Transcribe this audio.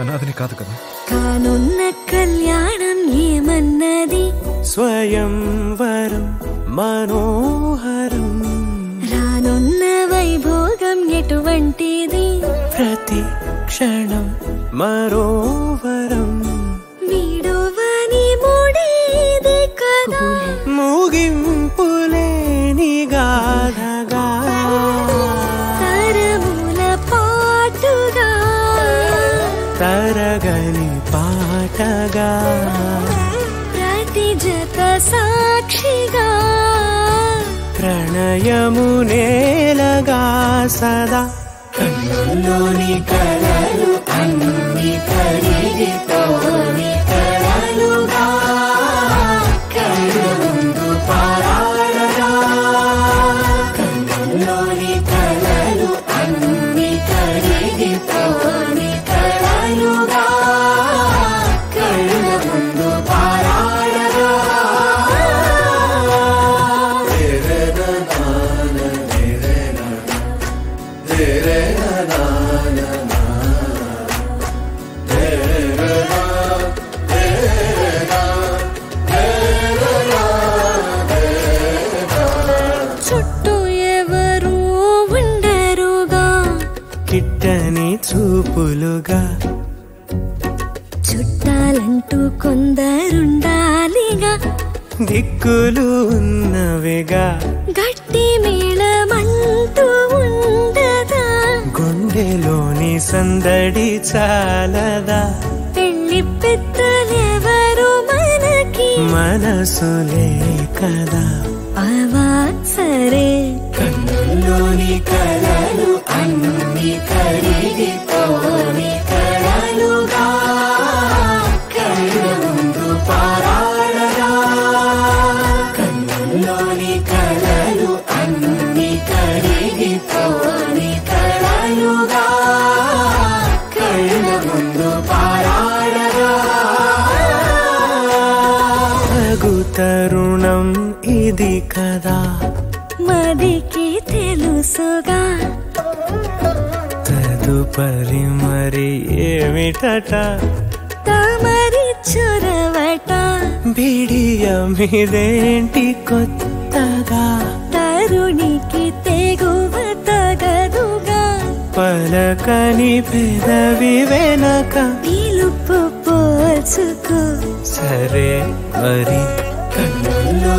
అనాథని కాదు కదా? కానున్న కళ్యాణం ఏమన్నది? స్వయంవరం మనోహరం. రానున్న వైభోగం ఎటువంటిది? ప్రతి క్షణం మరోవరం. తరగని పాటగా. ప్రతి జత సాక్షిగా. ప్రణయము నేలగా సదా. కన్నుల్లోని కలలు అన్ని కరిగిపోని కలలుగా చూపులుగా. చుట్టాలంటూ కొందరుండాలిగా. దిక్కులు ఉన్నవిగా. గట్టి మేళమంటూ ఉండదా. గుండెలోని సందడి చాలదా. పెళ్ళి పెద్దలెవరు మనకి? మనసులే కదా అవా సరే. కన్నుల్లోని కలలు కళ్ళ ముందు పారాడగా. తరుణం ఇది కదా. మదికి తెలుసుగా. తదుపరి మరి ఏమిటట? తమరి చొరవట. బిడియమిదేంటి కొత్తగా తరుణికి తెగువ తగదుగా. పలకని పెదవి వెనక పిలుపు పోల్చుకో. సరే మరి. కన్ను